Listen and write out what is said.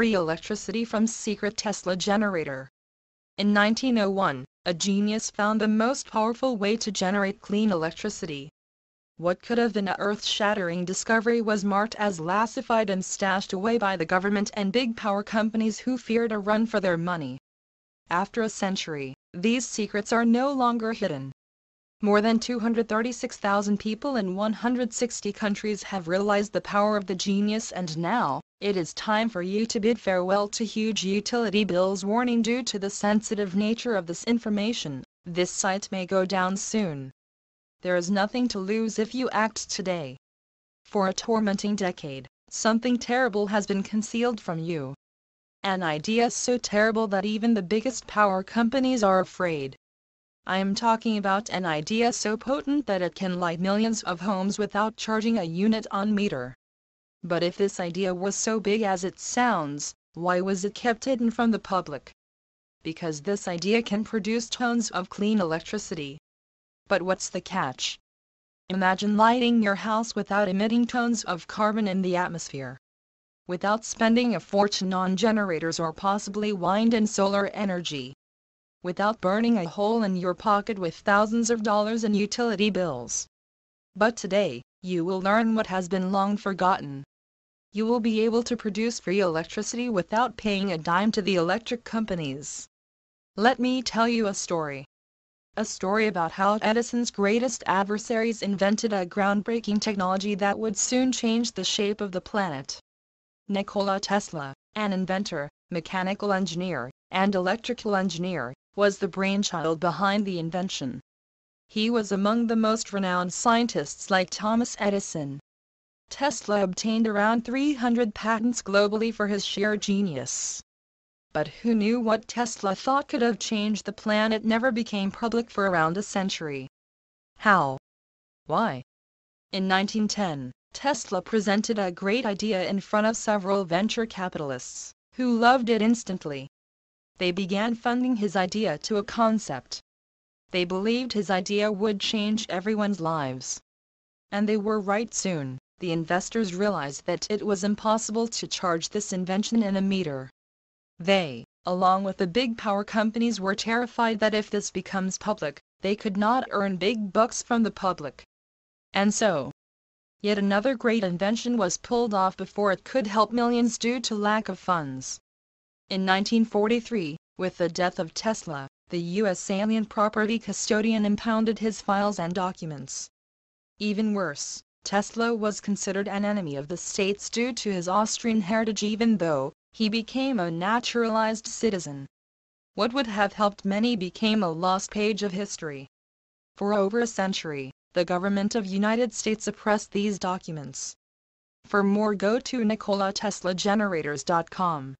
free electricity from secret Tesla generator. In 1901, a genius found the most powerful way to generate clean electricity. What could have been a earth-shattering discovery was marked as classified and stashed away by the government and big power companies who feared a run for their money. After a century, these secrets are no longer hidden. More than 236,000 people in 160 countries have realized the power of the genius and now, it is time for you to bid farewell to huge utility bills warning due to the sensitive nature of this information, this site may go down soon. There is nothing to lose if you act today. For a tormenting decade, something terrible has been concealed from you. An idea so terrible that even the biggest power companies are afraid. I am talking about an idea so potent that it can light millions of homes without charging a unit on meter. But if this idea was so big as it sounds, why was it kept hidden from the public? Because this idea can produce tons of clean electricity. But what's the catch? Imagine lighting your house without emitting tons of carbon in the atmosphere. Without spending a fortune on generators or possibly wind and solar energy without burning a hole in your pocket with thousands of dollars in utility bills. But today, you will learn what has been long forgotten. You will be able to produce free electricity without paying a dime to the electric companies. Let me tell you a story. A story about how Edison's greatest adversaries invented a groundbreaking technology that would soon change the shape of the planet. Nikola Tesla, an inventor, mechanical engineer, and electrical engineer, was the brainchild behind the invention. He was among the most renowned scientists like Thomas Edison. Tesla obtained around 300 patents globally for his sheer genius. But who knew what Tesla thought could have changed the planet never became public for around a century. How? Why? In 1910, Tesla presented a great idea in front of several venture capitalists, who loved it instantly they began funding his idea to a concept. They believed his idea would change everyone's lives. And they were right soon, the investors realized that it was impossible to charge this invention in a meter. They, along with the big power companies were terrified that if this becomes public, they could not earn big bucks from the public. And so, yet another great invention was pulled off before it could help millions due to lack of funds. In 1943, with the death of Tesla, the U.S. alien property custodian impounded his files and documents. Even worse, Tesla was considered an enemy of the states due to his Austrian heritage even though he became a naturalized citizen. What would have helped many became a lost page of history. For over a century, the government of United States suppressed these documents. For more go to NikolaTeslaGenerators.com.